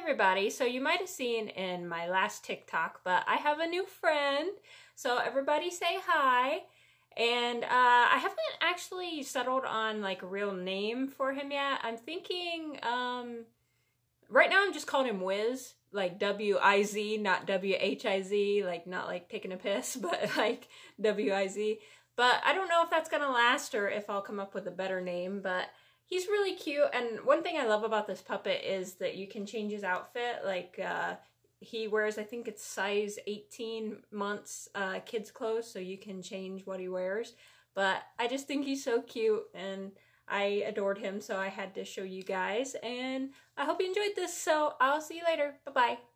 everybody. So you might have seen in my last TikTok, but I have a new friend. So everybody say hi. And uh, I haven't actually settled on like a real name for him yet. I'm thinking, um, right now I'm just calling him Wiz, like W-I-Z, not W-H-I-Z, like not like taking a piss, but like W-I-Z. But I don't know if that's gonna last or if I'll come up with a better name, but he's really cute. And one thing I love about this puppet is that you can change his outfit. Like uh, he wears, I think it's size 18 months uh, kids clothes, so you can change what he wears. But I just think he's so cute and I adored him, so I had to show you guys. And I hope you enjoyed this. So I'll see you later. Bye bye.